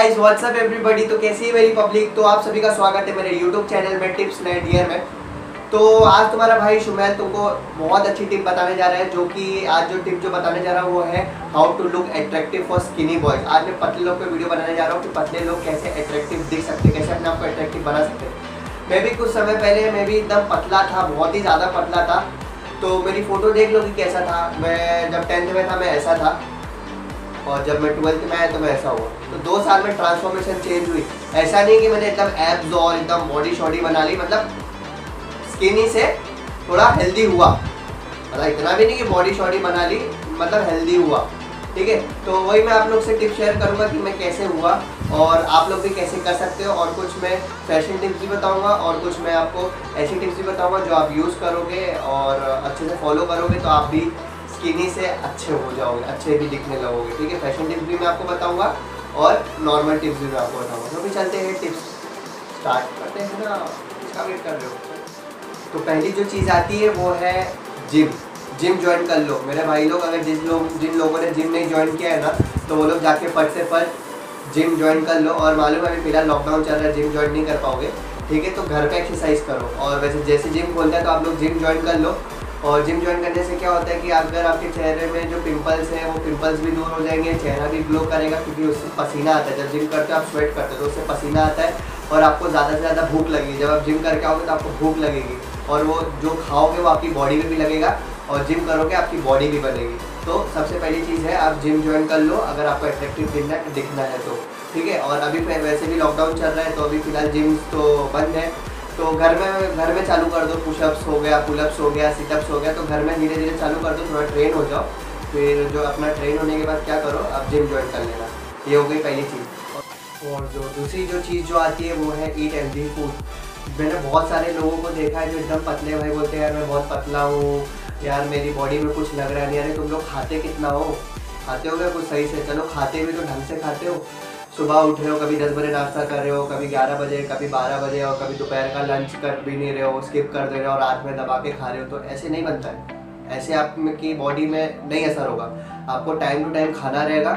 Guys what's up everybody तो कैसी है मेरी पब्लिक तो आप सभी का स्वागत है मेरे यूट्यूब चैनल में टिप्स नए डियर में। तो आज तुम्हारा भाई शुमैल तुमको बहुत अच्छी टिप बताने जा रहा है, जो कि आज जो टिप जो बताने जा रहा हूँ, वो है how to look attractive for skinny boys आज मैं पतले लोग पे वीडियो बनाने जा रहा हूँ कि पतले लोग कैसे अट्रैक्टिव दिख सकते हैं, कैसे अपने आप को अट्रैक्टिव बना सकते हैं। मैं भी कुछ समय पहले मैं भी एकदम पतला था, बहुत ही ज़्यादा पतला था। तो मेरी फ़ोटो देख लो कि कैसा था। मैं जब टेंथ में था, मैं ऐसा था। और जब मैं ट्वेल्थ में आया तो मैं ऐसा हुआ। तो दो साल में ट्रांसफॉर्मेशन चेंज हुई। ऐसा नहीं कि मैंने एकदम एब्स और एकदम बॉडी शॉडी बना ली मतलब स्किनी से थोड़ा हेल्दी हुआ। मतलब इतना भी नहीं कि बॉडी शॉडी बना ली मतलब हेल्दी हुआ। ठीक है? तो वही मैं आप लोग से टिप्स शेयर करूँगा कि मैं कैसे हुआ और आप लोग भी कैसे कर सकते हो और कुछ मैं फ़ैशन टिप्स भी बताऊँगा और कुछ मैं आपको ऐसी टिप्स भी बताऊँगा जो आप यूज़ करोगे और अच्छे से फॉलो करोगे तो आप भी स्किनी से अच्छे हो जाओगे, अच्छे भी दिखने लगोगे, ठीक है? फ़ैशन टिप्स भी मैं आपको बताऊँगा और नॉर्मल टिप्स भी मैं आपको बताऊँगा। तो भी चलते हैं टिप्स स्टार्ट करते हैं ना इसका वेट कर रहे हो? तो पहली जो चीज़ आती है वो है जिम जिम ज्वाइन कर लो। मेरे भाई लोग, अगर जिन लोग, जिन लोगों ने जिम नहीं ज्वाइन किया है ना तो वो लोग जाके फट से फट जिम ज्वाइन कर लो। और मालूम है, अभी फ़िलहाल लॉकडाउन चल रहा है जिम ज्वाइन नहीं कर पाओगे, ठीक है? तो घर पे एक्सरसाइज करो। और वैसे जैसे जिम खोलता है तो आप लोग जिम ज्वाइन कर लो। और जिम ज्वाइन करने से क्या होता है कि अगर आपके चेहरे में जो पिंपल्स हैं, वो पिंपल्स भी दूर हो जाएँगे, चेहरा भी ग्लो करेगा क्योंकि उससे पसीना आता है। जब जिम करते हो, आप स्वेट करते हो तो उससे पसीना आता है और आपको ज़्यादा से ज़्यादा भूख लगेगी। जब आप जिम करके आओगे तो आपको भूख लगेगी और वो जो खाओगे, वो आपकी बॉडी में भी लगेगा और जिम करोगे, आपकी बॉडी भी बनेगी। तो सबसे पहली चीज़ है, आप जिम ज्वाइन कर लो अगर आपको अट्रैक्टिव दिखना दिखना है तो। ठीक है? और अभी वैसे भी लॉकडाउन चल रहा है तो अभी फ़िलहाल जिम तो बंद है। तो घर में घर में चालू कर दो पुशअप्स हो गया पुलअप्स हो गया सिटअप्स हो गया तो घर में धीरे धीरे चालू कर दो, थोड़ा ट्रेन हो जाओ। फिर जो अपना ट्रेन होने के बाद क्या करो आप जिम ज्वाइन कर लेना। ये हो गई पहली चीज़। और जो दूसरी जो चीज़ जो आती है, वो है ईट हेल्दी फ़ूड मैंने बहुत सारे लोगों को देखा है जो एकदम पतले भाई बोलते हैं, यार, मैं बहुत पतला हूँ, यार, मेरी बॉडी में कुछ लग रहा नहीं, अरे तुम लोग खाते कितना हो? खाते हो गए कुछ सही से, चलो खाते भी तो ढंग से खाते हो। सुबह उठ रहे हो, कभी दस बजे नाश्ता कर रहे हो, कभी ग्यारह बजे, कभी बारह बजे और कभी दोपहर का लंच कर भी नहीं रहे हो स्किप कर दे रहे हो और रात में दबा के खा रहे हो तो ऐसे नहीं बनता है। ऐसे आप की बॉडी में नहीं असर होगा। आपको टाइम टू टाइम खाना रहेगा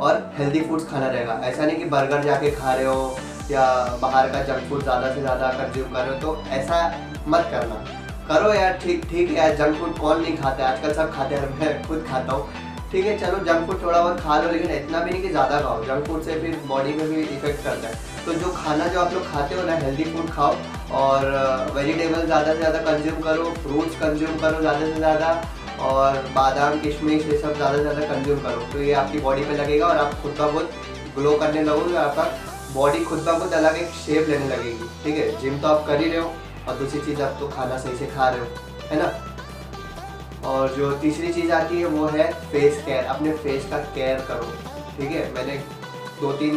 और हेल्दी फूड्स खाना रहेगा। ऐसा नहीं कि बर्गर जाके खा रहे हो या बाहर का जंक फ़ूड ज़्यादा से ज़्यादा कंज्यूम कर रहे हो तो ऐसा मत करना। करो यार, ठीक ठीक है जंक फ़ूड कौन नहीं खाता है? आजकल सब खाते हैं, मैं खुद खाता हूँ। ठीक है, चलो जंक फ़ूड थोड़ा बहुत खा लो, लेकिन इतना भी नहीं कि ज़्यादा खाओ। जंक फ़ूड से फिर बॉडी में भी इफ़ेक्ट करता है। तो जो खाना जो आप लोग खाते हो ना हेल्दी फ़ूड खाओ और वेजिटेबल ज़्यादा से ज़्यादा कंज्यूम करो फ्रूट्स कंज्यूम करो ज़्यादा से ज़्यादा और बादाम, किशमिश, ये सब ज़्यादा से ज़्यादा कंज्यूम करो। तो ये आपकी बॉडी पे लगेगा और आप खुद का खुद ग्लो करने लगोगे आपका बॉडी खुद का खुद अलग एक शेप लेने लगेगी। ठीक है जिम तो आप कर ही रहे हो और दूसरी चीज़ आप तो खाना सही से खा रहे हो। है ना? और जो तीसरी चीज़ आती है वो है फेस केयर अपने फेस का केयर करो, ठीक है? मैंने दो तीन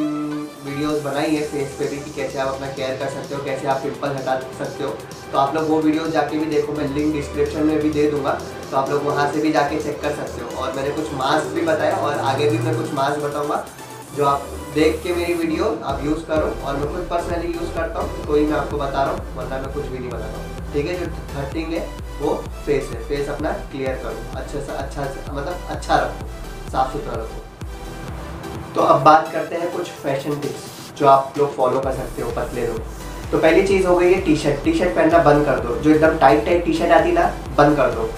वीडियोस बनाई है फेस पे भी कि कैसे आप अपना केयर कर सकते हो, कैसे आप पिंपल हटा सकते हो। तो आप लोग वो वीडियोस जाके भी देखो, मैं लिंक डिस्क्रिप्शन में भी दे दूँगा तो आप लोग वहाँ से भी जाके चेक कर सकते हो। और मैंने कुछ मास्क भी बताया और आगे भी मैं कुछ मास्क बताऊँगा। जो आप देख के मेरी वीडियो आप यूज़ करो और मैं खुद पर्सनली यूज़ करता हूँ तो ही मैं आपको बता रहा हूँ, वरना मैं कुछ भी नहीं बता रहा हूँ। ठीक है, जो थर्ड थिंग है, वो फेस है। फेस अपना क्लियर करो। अच्छे से अच्छा मतलब अच्छा रखो। साफ़ सुथरा रखो। तो अब बात करते हैं कुछ फ़ैशन टिप्स जो आप लोग फॉलो कर सकते हो, पतले लोग। तो पहली चीज़ हो गई है टी शर्ट टी शर्ट पहनना बंद कर दो। जो एकदम टाइट टाइट टी शर्ट आती ना, बंद कर दो।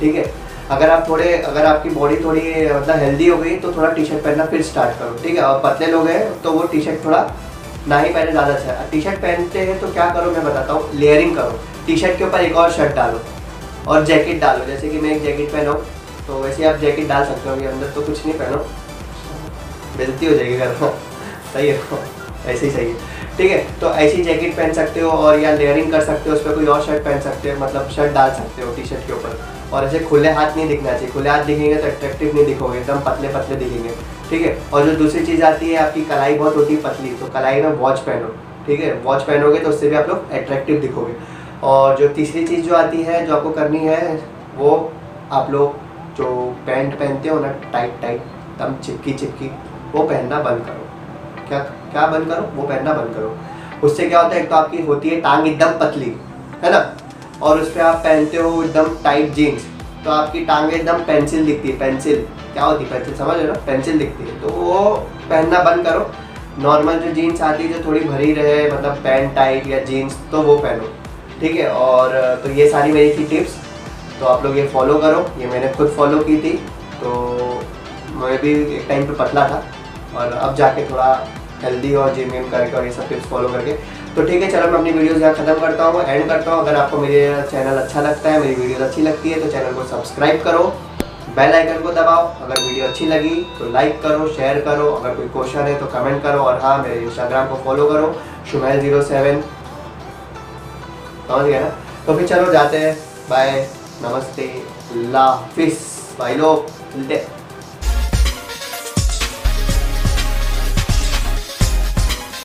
ठीक है? अगर आप थोड़े, अगर आपकी बॉडी थोड़ी मतलब हेल्दी हो गई तो थोड़ा टी शर्ट पहनना फिर स्टार्ट करो, ठीक है? और पतले लोग हैं तो वो टी शर्ट थोड़ा ना ही पहने, ज़्यादा अच्छा है। टी शर्ट पहनते हैं तो क्या करो, मैं बताता हूँ लेयरिंग करो। टी शर्ट के ऊपर एक और शर्ट डालो, और जैकेट डालो। जैसे कि मैं एक जैकेट पहना हूँ तो वैसे आप जैकेट डाल सकते हो अंदर तो कुछ नहीं पहनो। बेजती हो जाएगी घर सही है, ऐसे ही सही है। ठीक है तो ऐसी जैकेट पहन सकते हो, और या लेयरिंग कर सकते हो, उस पर कोई और शर्ट पहन सकते हो मतलब शर्ट डाल सकते हो टी शर्ट के ऊपर। और ऐसे खुले हाथ नहीं दिखना चाहिए। खुले हाथ दिखेंगे तो अट्रैक्टिव नहीं दिखोगे, एकदम पतले पतले दिखेंगे, ठीक है? और जो दूसरी चीज़ आती है, आपकी कलाई बहुत होती है पतली तो कलाई में वॉच पहनो, ठीक है? वॉच पहनोगे तो उससे भी आप लोग अट्रैक्टिव दिखोगे। और जो तीसरी चीज़ जो आती है, जो आपको करनी है, वो आप लोग जो पैंट पहनते हो ना टाइट टाइट एकदम चिपकी चिपकी, वो पहनना बंद करो। क्या क्या बंद करो? वो पहनना बंद करो। उससे क्या होता है, एक तो आपकी होती है टांग एकदम पतली, है ना? और उस पर आप पहनते हो एकदम टाइट जीन्स तो आपकी टांग एकदम पेंसिल दिखती है पेंसिल क्या होती है पेंसिल समझ लो ना? पेंसिल दिखती है तो वो पहनना बंद करो। नॉर्मल जो जीन्स आती है, जो थोड़ी भरी रहे मतलब पैंट टाइट या जीन्स तो वो पहनो, ठीक है? और तो ये सारी मेरी थी टिप्स तो आप लोग ये फॉलो करो। ये मैंने खुद फॉलो की थी तो मैं भी एक टाइम पे पतला था, और अब जाके थोड़ा हेल्दी और जिम विम करके और ये सब टिप्स फॉलो करके। तो ठीक है, चलो, मैं अपनी वीडियोस यहाँ खत्म करता हूँ एंड करता हूँ। अगर आपको मेरे चैनल अच्छा लगता है, मेरी वीडियोस अच्छी लगती है तो चैनल को सब्सक्राइब करो बेल आइकन को दबाओ। अगर वीडियो अच्छी लगी तो लाइक करो शेयर करो। अगर कोई क्वेश्चन है तो कमेंट करो। और हाँ मेरे इंस्टाग्राम को फॉलो करो शुमैल ज़ीरो सेवन समझ गया ना? तो फिर चलो, जाते हैं। बाय नमस्ते. ला फिस भाई लोग